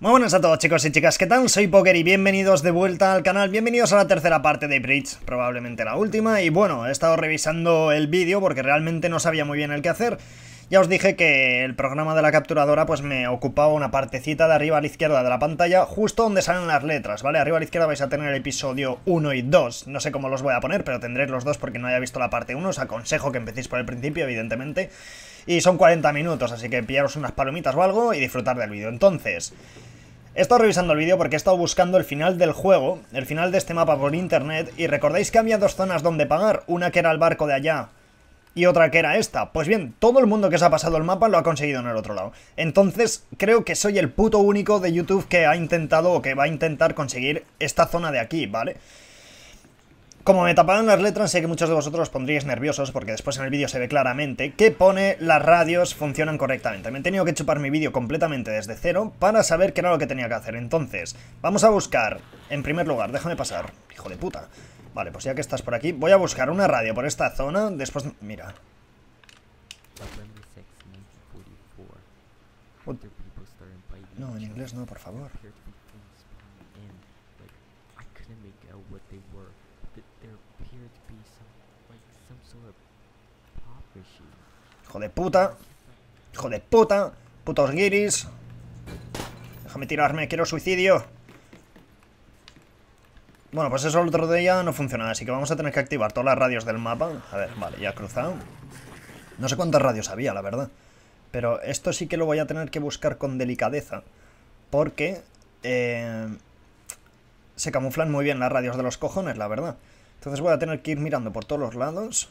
Muy buenas a todos chicos y chicas, ¿qué tal? Soy Poker y bienvenidos de vuelta al canal, bienvenidos a la tercera parte de Bridge, probablemente la última, y bueno, he estado revisando el vídeo porque realmente no sabía muy bien el que hacer. Ya os dije que el programa de la capturadora pues me ocupaba una partecita de arriba a la izquierda de la pantalla, justo donde salen las letras, ¿vale? Arriba a la izquierda vais a tener el episodio 1 y 2, no sé cómo los voy a poner, pero tendréis los dos porque no haya visto la parte 1, os aconsejo que empecéis por el principio, evidentemente. Y son 40 minutos, así que pillaros unas palomitas o algo y disfrutar del vídeo. Entonces... He estado revisando el vídeo porque he estado buscando el final del juego, el final de este mapa por internet, y recordáis que había dos zonas donde pagar, una que era el barco de allá y otra que era esta. Pues bien, todo el mundo que se ha pasado el mapa lo ha conseguido en el otro lado. Entonces, creo que soy el puto único de YouTube que ha intentado o que va a intentar conseguir esta zona de aquí, ¿vale? Como me tapaban las letras, sé que muchos de vosotros os pondríais nerviosos porque después en el vídeo se ve claramente que pone las radios funcionan correctamente. Me he tenido que chupar mi vídeo completamente desde cero para saber qué era lo que tenía que hacer. Entonces, vamos a buscar, en primer lugar, déjame pasar, hijo de puta. Vale, pues ya que estás por aquí, voy a buscar una radio por esta zona, después... Mira. No, en inglés no, por favor. Hijo de puta. Hijo de puta. Putos guiris. Déjame tirarme, quiero suicidio. Bueno, pues eso el otro día no funciona, así que vamos a tener que activar todas las radios del mapa. A ver, vale, ya he cruzado. No sé cuántas radios había, la verdad. Pero esto sí que lo voy a tener que buscar con delicadeza. Porque eh, se camuflan muy bien las radios de los cojones, la verdad. Entonces voy a tener que ir mirando por todos los lados.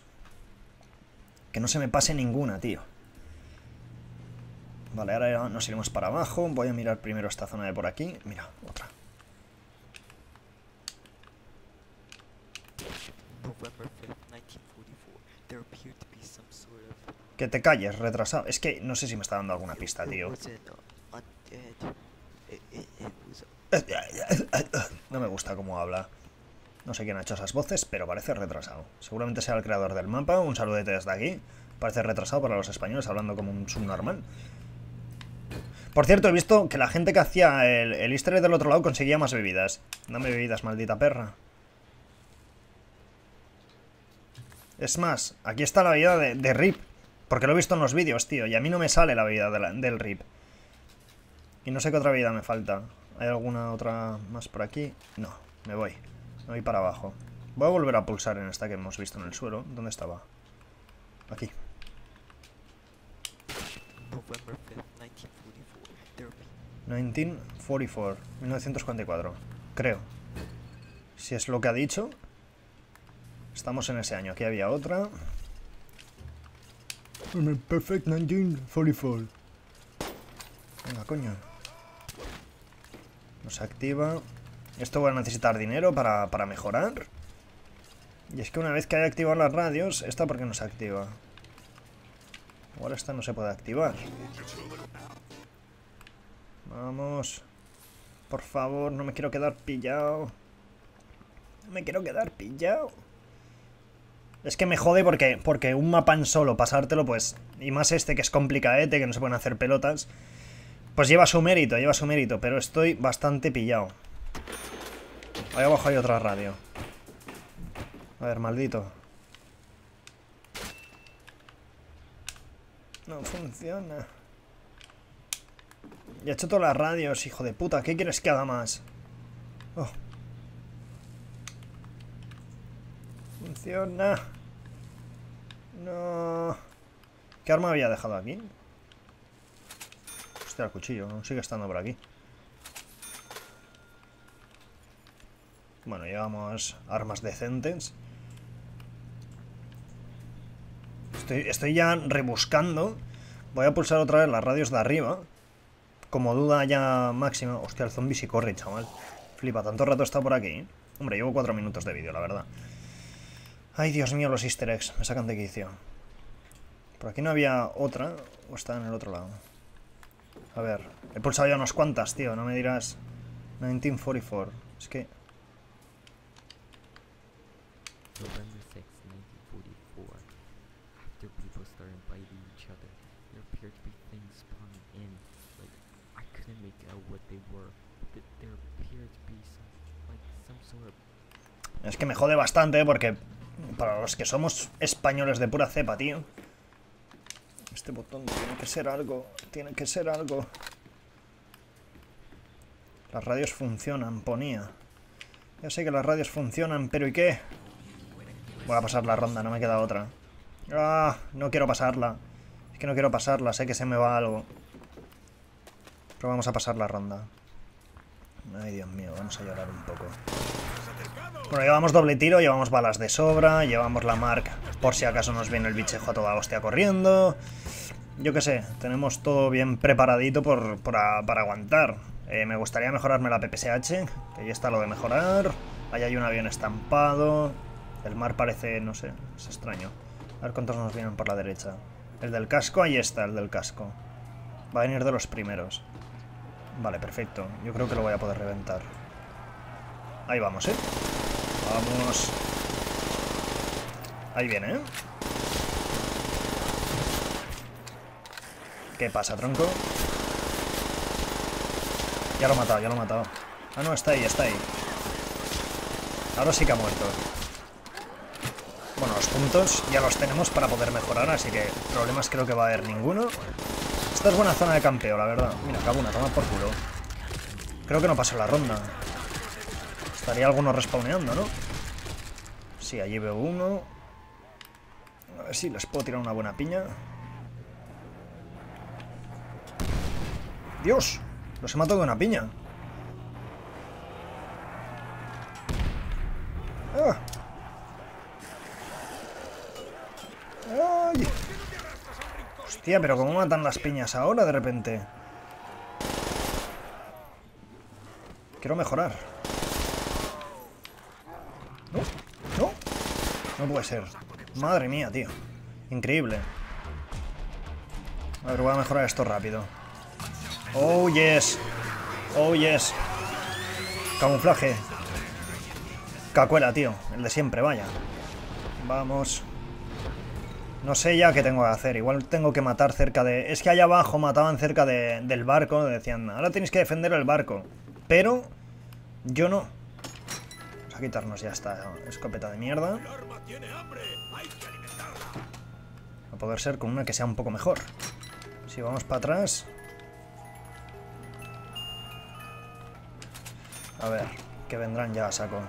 Que no se me pase ninguna, tío. Vale, ahora nos iremos para abajo. Voy a mirar primero esta zona de por aquí. Mira, otra. Que te calles, retrasado. Es que no sé si me está dando alguna pista, tío. No me gusta cómo habla. No sé quién ha hecho esas voces, pero parece retrasado. Seguramente sea el creador del mapa. Un saludete desde aquí. Parece retrasado para los españoles, hablando como un subnormal. Por cierto, he visto que la gente que hacía el, el easter del otro lado conseguía más bebidas. Dame bebidas, maldita perra. Es más, aquí está la bebida de, RIP. Porque lo he visto en los vídeos, tío. Y a mí no me sale la bebida del RIP. Y no sé qué otra bebida me falta. ¿Hay alguna otra más por aquí? No, me voy. Me voy para abajo. Voy a volver a pulsar en esta que hemos visto en el suelo. ¿Dónde estaba? Aquí. 1944. 1944. Creo. Si es lo que ha dicho. Estamos en ese año. Aquí había otra. Perfect 1944. Venga, coño. Nos activa. Esto voy a necesitar dinero para, para mejorar. Y es que una vez que haya activado las radios, ¿esta por qué no se activa? Igual esta no se puede activar. Vamos. Por favor, no me quiero quedar pillado. No me quiero quedar pillado. Es que me jode porque, porque un mapa en solo, pasártelo, pues... Y más este que es complicadete, que no se pueden hacer pelotas. Pues lleva su mérito, lleva su mérito. Pero estoy bastante pillado. Ahí abajo hay otra radio. A ver, maldito. No funciona. Ya he hecho todas las radios, hijo de puta. ¿Qué quieres que haga más? Oh. Funciona. No. ¿Qué arma había dejado aquí? Hostia, el cuchillo. No sigue estando por aquí. Bueno, llevamos armas decentes. Estoy, ya rebuscando. Voy a pulsar otra vez las radios de arriba. Como duda ya máxima. Hostia, el zombie sí corre, chaval. Flipa, tanto rato está por aquí. Hombre, llevo cuatro minutos de vídeo, la verdad. Ay, Dios mío, los easter eggs. Me sacan de quicio. Por aquí no había otra. ¿O está en el otro lado? A ver. He pulsado ya unas cuantas, tío. No me dirás... 1944. Es que... November 6, 1944. After people started biting each other, there appeared to be things spawning in. Like, I couldn't make out what Es que me jode bastante, ¿eh? porque para los que somos españoles de pura cepa, tío. Este botón tiene que ser algo, tiene que ser algo. Las radios funcionan, ponía. Ya sé que las radios funcionan, pero ¿y qué? Voy a pasar la ronda, no me queda otra. Ah, no quiero pasarla. Es que no quiero pasarla, sé que se me va algo. Pero vamos a pasar la ronda. Ay, Dios mío, vamos a llorar un poco. Bueno, llevamos doble tiro, llevamos balas de sobra, llevamos la marca por si acaso nos viene el bichejo a toda hostia corriendo. Yo qué sé, tenemos todo bien preparadito por, para aguantar. Eh, me gustaría mejorarme la PPSH, que ahí está lo de mejorar. Ahí hay un avión estampado. El mar parece, no sé, es extraño. A ver cuántos nos vienen por la derecha. El del casco, ahí está, el del casco. Va a venir de los primeros. Vale, perfecto. Yo creo que lo voy a poder reventar. Ahí vamos, ¿eh? Vamos. Ahí viene, ¿eh? ¿Qué pasa, tronco? Ya lo he matado, ya lo he matado. Ah, no, está ahí, está ahí. Ahora sí que ha muerto. Bueno, los puntos ya los tenemos para poder mejorar, así que problemas creo que va a haber ninguno. Esta es buena zona de campeo, la verdad. Mira, una, toma por culo. Creo que no pasa la ronda. Estaría alguno respawneando, ¿no? Sí, allí veo uno. A ver si les puedo tirar una buena piña. ¡Dios! Los he matado de una piña. ¡Ah! ¡Ay! Hostia, pero ¿cómo matan las piñas ahora de repente? Quiero mejorar. No, no. No puede ser. Madre mía, tío. Increíble. A ver, voy a mejorar esto rápido. Oh, yes. Oh, yes. Camuflaje. Cacuela, tío. El de siempre, vaya. Vamos. No sé ya qué tengo que hacer. Igual tengo que matar cerca de... Es que allá abajo mataban cerca del barco. Decían, ahora tenéis que defender el barco. Pero yo no. A quitarnos ya esta escopeta de mierda. A poder ser con una que sea un poco mejor. Si vamos para atrás... A ver, que vendrán ya saco.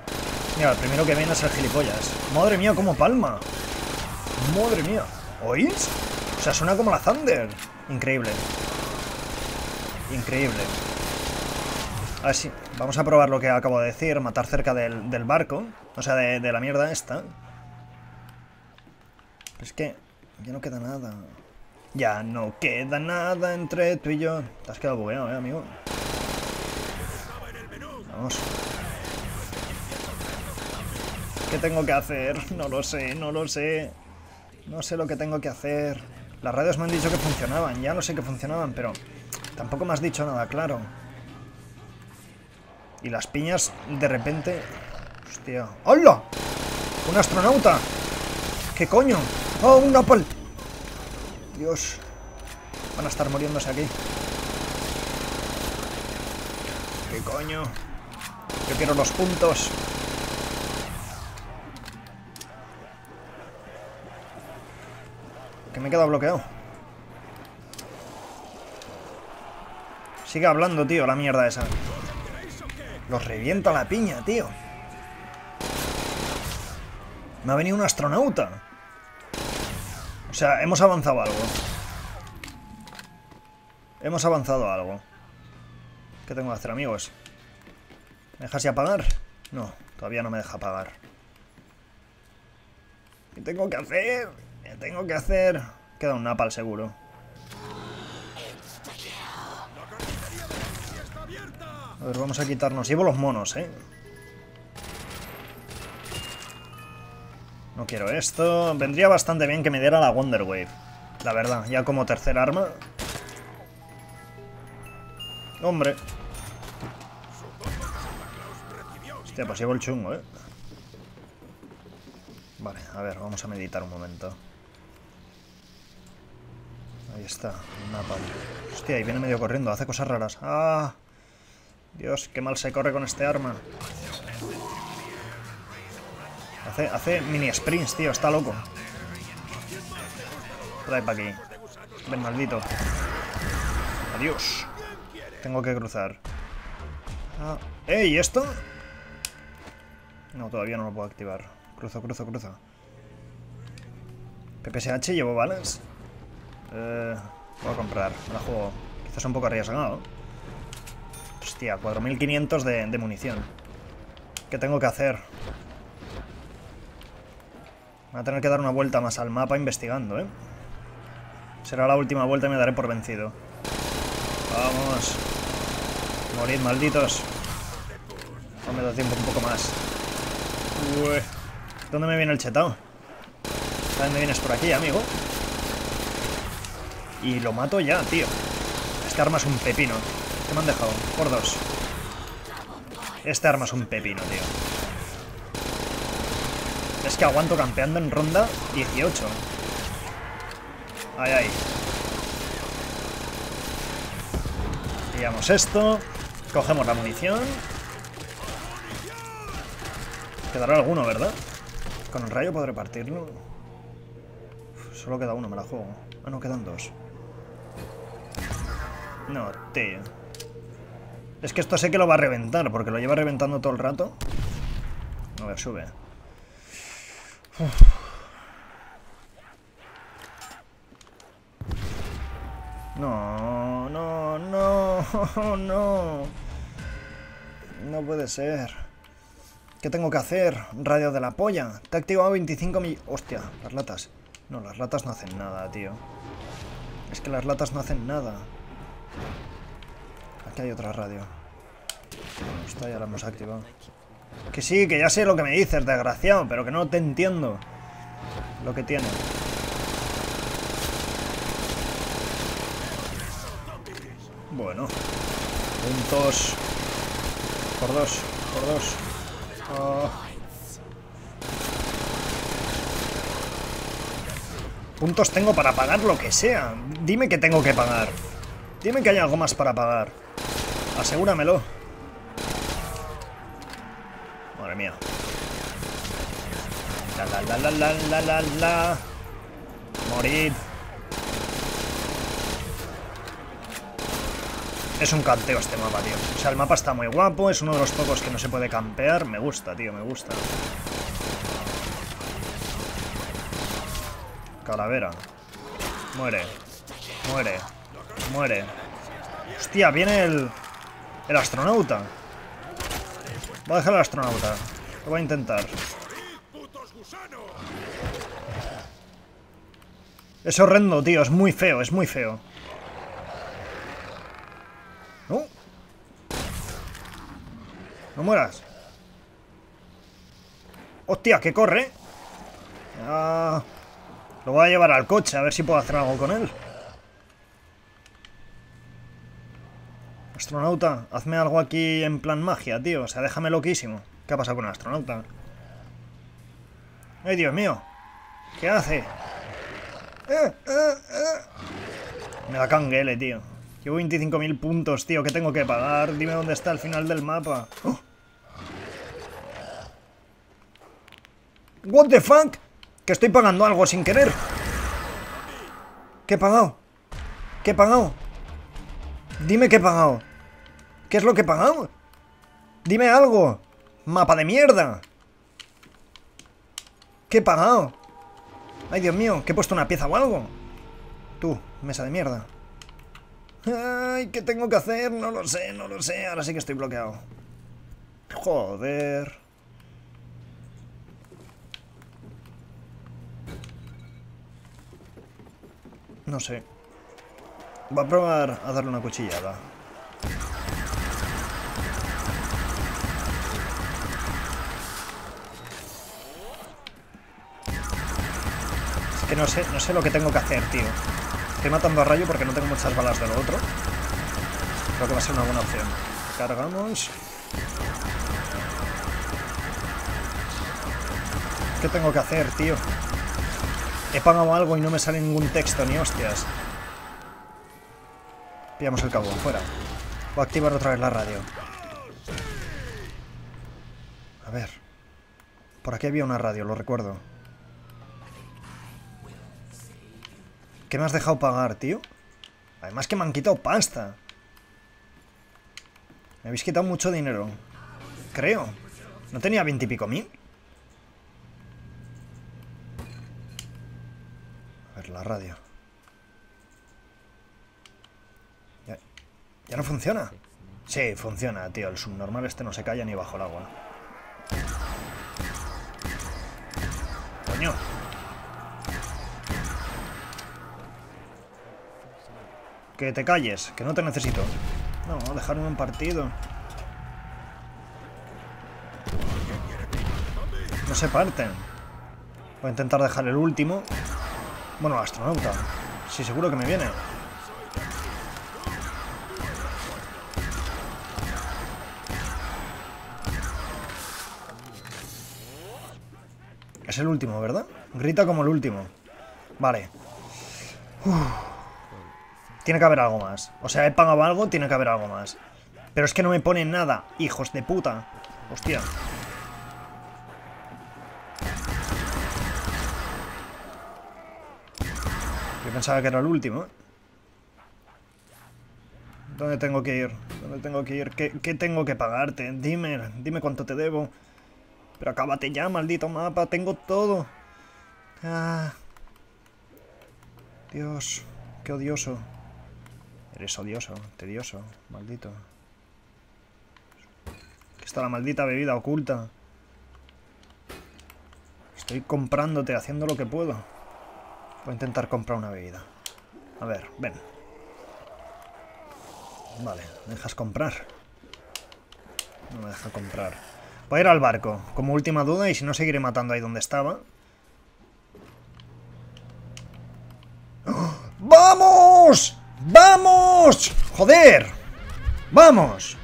Mira, el primero que viene es el gilipollas. Madre mía, cómo palma. Madre mía. ¿Oís? O sea, suena como la Thunder. Increíble. Increíble. A ver si... Vamos a probar lo que acabo de decir. Matar cerca del, barco. O sea, de, la mierda esta. es que... Ya no queda nada. Ya no queda nada entre tú y yo. Te has quedado bugueado, eh, amigo. Vamos. ¿Qué tengo que hacer? No lo sé, no lo sé. No sé lo que tengo que hacer. Las radios me han dicho que funcionaban, ya lo sé que funcionaban, pero tampoco me has dicho nada claro. Y las piñas, de repente... Hostia. ¡Hola! ¡Un astronauta! ¿Qué coño? ¡Oh, un Apple! Dios. Van a estar muriéndose aquí. ¿Qué coño? Yo quiero los puntos. me he quedado bloqueado. Sigue hablando, tío, la mierda esa. Los revienta la piña, tío. Me ha venido un astronauta. O sea, hemos avanzado algo. Hemos avanzado algo. ¿Qué tengo que hacer, amigos? ¿Me dejas ya apagar? No, todavía no me deja apagar. ¿Qué tengo que hacer? ¿Qué tengo que hacer? Queda un napal seguro. A ver, vamos a quitarnos. Llevo los monos, ¿eh? No quiero esto. Vendría bastante bien que me diera la Wonder Wave. La verdad, ya como tercer arma. Hombre. Hostia, pues llevo el chungo, ¿eh? Vale, a ver, vamos a meditar un momento. Ahí está, un napalm. Hostia, ahí viene medio corriendo, hace cosas raras. ¡Ah! Dios, qué mal se corre con este arma. Hace, mini sprints, tío, está loco. Trae para aquí. Ven, maldito. Adiós. Tengo que cruzar. Ah. ¡Ey! ¿Esto? No, todavía no lo puedo activar. Cruzo, cruzo, cruzo. PPSH, ¿llevo balas? Eh, voy a comprar, me la juego. Quizás un poco arriesgado. Hostia, 4500 de, de munición. ¿Qué tengo que hacer? Voy a tener que dar una vuelta más al mapa investigando, ¿eh? Será la última vuelta y me daré por vencido. Vamos. Morid, malditos. No me da tiempo un poco más. ¿Dónde me viene el chetao? ¿Dónde vienes por aquí, amigo? Y lo mato ya, tío. Este arma es un pepino. ¿Qué me han dejado? Por dos. Este arma es un pepino, tío. Es que aguanto campeando en ronda 18. Ay, ay. Pillamos esto. Cogemos la munición. Quedará alguno, ¿verdad? Con el rayo podré partirlo. solo queda uno, me la juego. Ah, no, quedan dos. No, tío. Es que esto sé que lo va a reventar, porque lo lleva reventando todo el rato. A ver, sube. No, no, no, no. No puede ser. ¿Qué tengo que hacer? Radio de la polla. Te ha activado 25 mil... Hostia, las latas. No, las latas no hacen nada, tío. Es que las latas no hacen nada. Aquí hay otra radio. Esta ya la hemos activado. Que sí, que ya sé lo que me dices, desgraciado, pero que no te entiendo lo que tiene. Bueno. Puntos. Por dos, por dos. Oh. Puntos tengo para pagar lo que sea. Dime que tengo que pagar. Dime que hay algo más para pagar. Asegúramelo. Madre mía. La la la la la la la la. Morid. Es un canteo este mapa, tío. O sea, el mapa está muy guapo, es uno de los pocos que no se puede campear. Me gusta, tío, me gusta. Calavera. Muere. Muere. Muere. Hostia, viene el... El astronauta. Voy a dejar al astronauta. Lo voy a intentar. Es horrendo, tío. Es muy feo, es muy feo. ¿No? No mueras. ¡Hostia, que corre! Ah, lo voy a llevar al coche, a ver si puedo hacer algo con él. Astronauta, hazme algo aquí en plan magia, tío. O sea, déjame loquísimo. ¿Qué ha pasado con el astronauta? ¡Ay, Dios mío! ¿Qué hace? Eh, eh, eh. Me da canguele, tío. Llevo 25.000 puntos, tío, que tengo que pagar. Dime dónde está el final del mapa. ¡Oh! What the fuck? Que estoy pagando algo sin querer. ¿Qué he pagado? ¿Qué he pagado? Dime qué he pagado. ¿Qué es lo que he pagado? Dime algo. Mapa de mierda. ¿Qué he pagado? Ay, Dios mío, que he puesto una pieza o algo. Tú, mesa de mierda. Ay, ¿qué tengo que hacer? No lo sé, no lo sé. Ahora sí que estoy bloqueado. Joder. No sé. Voy a probar a darle una cuchillada. No sé, no sé lo que tengo que hacer, tío. Estoy matando a rayo porque no tengo muchas balas de lo otro. Creo que va a ser una buena opción. Cargamos. ¿Qué tengo que hacer, tío? He pagado algo y no me sale ningún texto, ni hostias. Pillamos el cabo, fuera. Voy a activar otra vez la radio. A ver. Por aquí había una radio, lo recuerdo. ¿Qué me has dejado pagar, tío? Además que me han quitado pasta. Me habéis quitado mucho dinero. Creo. ¿No tenía veintipico mil? A ver, la radio. Ya, no funciona. Sí, funciona, tío. El subnormal este no se calla ni bajo el agua. Coño. Que te calles, que no te necesito. No, dejarme un partido. No se parten. Voy a intentar dejar el último. Bueno, astronauta. Sí, seguro que me viene. Es el último, ¿verdad? Grita como el último. Vale. Tiene que haber algo más. O sea, he pagado algo, tiene que haber algo más. Pero es que no me ponen nada, hijos de puta. Hostia. Yo pensaba que era el último. ¿Dónde tengo que ir? ¿Dónde tengo que ir? ¿Qué, tengo que pagarte? Dime, dime cuánto te debo. Pero acábate ya, maldito mapa. Tengo todo. Ah. Dios, qué odioso. Eres odioso, tedioso, maldito. Aquí está la maldita bebida oculta. Estoy comprándote, haciendo lo que puedo. Voy a intentar comprar una bebida. A ver, ven. Vale, ¿me dejas comprar? No me deja comprar. Voy a ir al barco, como última duda, y si no seguiré matando ahí donde estaba. ¡Oh! ¡Vamos! ¡Vamos! ¡Joder! ¡Vamos!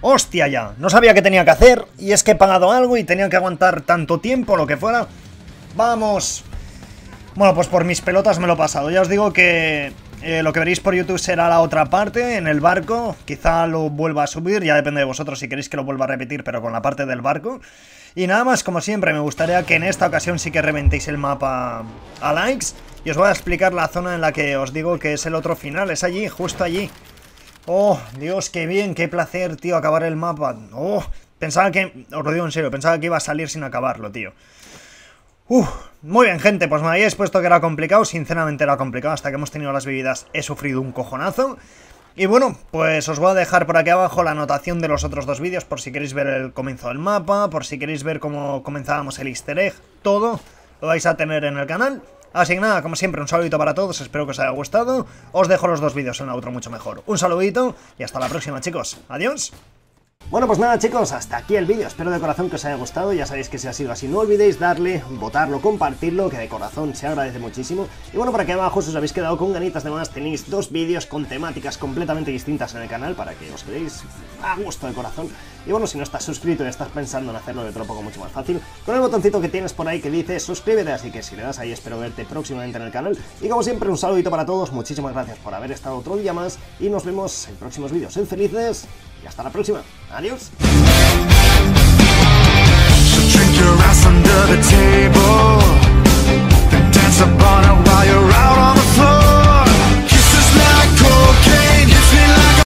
¡Hostia ya! No sabía qué tenía que hacer, y es que he pagado algo y tenía que aguantar tanto tiempo, lo que fuera. ¡Vamos! Bueno, pues por mis pelotas me lo he pasado. Ya os digo que eh, lo que veréis por YouTube será la otra parte, en el barco. Quizá lo vuelva a subir, ya depende de vosotros si queréis que lo vuelva a repetir, pero con la parte del barco. Y nada más, como siempre, me gustaría que en esta ocasión sí que reventéis el mapa a likes. Y os voy a explicar la zona en la que os digo que es el otro final, es allí, justo allí. Oh, Dios, qué bien, qué placer, tío, acabar el mapa. Oh, pensaba que, os lo digo en serio, pensaba que iba a salir sin acabarlo, tío. Uf, muy bien, gente, pues me habéis puesto que era complicado, sinceramente era complicado, hasta que hemos tenido las bebidas he sufrido un cojonazo. Y bueno, pues os voy a dejar por aquí abajo la anotación de los otros dos vídeos, por si queréis ver el comienzo del mapa, por si queréis ver cómo comenzábamos el easter egg, todo lo vais a tener en el canal. Así que nada, como siempre, un saludito para todos, espero que os haya gustado. Os dejo los dos vídeos en la otro mucho mejor. Un saludito y hasta la próxima, chicos. Adiós. Bueno, pues nada chicos, hasta aquí el vídeo, espero de corazón que os haya gustado, ya sabéis que si ha sido así no olvidéis darle, votarlo, compartirlo, que de corazón se agradece muchísimo. Y bueno, por aquí abajo si os habéis quedado con ganitas de más, tenéis dos vídeos con temáticas completamente distintas en el canal para que os quedéis a gusto de corazón. Y bueno, si no estás suscrito y estás pensando en hacerlo de otro poco mucho más fácil, con el botoncito que tienes por ahí que dice suscríbete, así que si le das ahí espero verte próximamente en el canal. Y como siempre, un saludito para todos, muchísimas gracias por haber estado otro día más y nos vemos en próximos vídeos. Sed felices y hasta la próxima. Adiós.